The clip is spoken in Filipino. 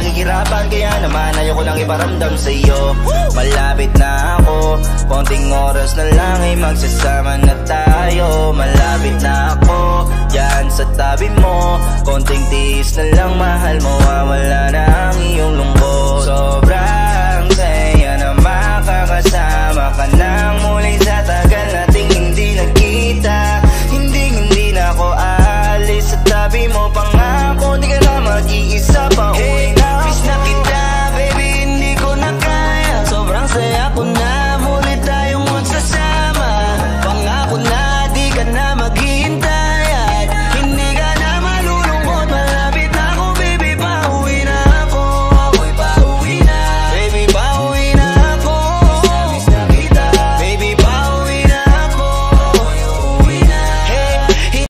Nagkikirapan kaya naman ayoko lang iparamdam sa'yo. Malapit na ako Konting oras na lang ay magsasama na tayo. Malapit na ako Yan sa tabi mo Konting tiis na lang mahal mo Wawala na ang iyong lungkot. Sobrang saya na makakasama ka nang muli sa tagal nating hindi nagkita. Hindi hindi na ako aalis sa tabi mo Pangako di ka na mag-iisa pa. hey.